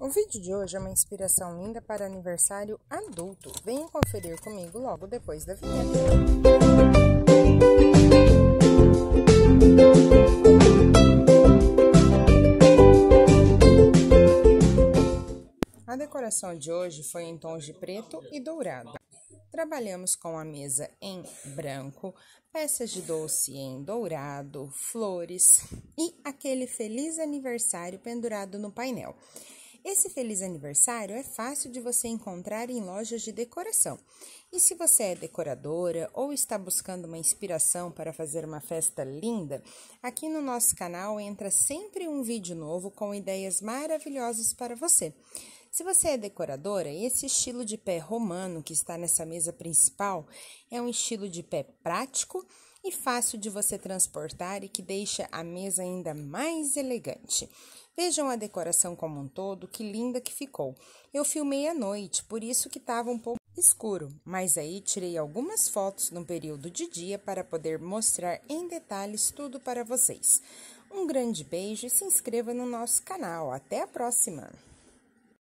O vídeo de hoje é uma inspiração linda para aniversário adulto. Venha conferir comigo logo depois da vinheta. A decoração de hoje foi em tons de preto e dourado. Trabalhamos com a mesa em branco, peças de doce em dourado, flores e aquele feliz aniversário pendurado no painel. Esse feliz aniversário é fácil de você encontrar em lojas de decoração. E se você é decoradora ou está buscando uma inspiração para fazer uma festa linda, aqui no nosso canal entra sempre um vídeo novo com ideias maravilhosas para você. Se você é decoradora, esse estilo de pé romano que está nessa mesa principal é um estilo de pé prático e fácil de você transportar e que deixa a mesa ainda mais elegante. Vejam a decoração como um todo, que linda que ficou. Eu filmei à noite, por isso que estava um pouco escuro, mas aí tirei algumas fotos no período de dia para poder mostrar em detalhes tudo para vocês. Um grande beijo e se inscreva no nosso canal. Até a próxima!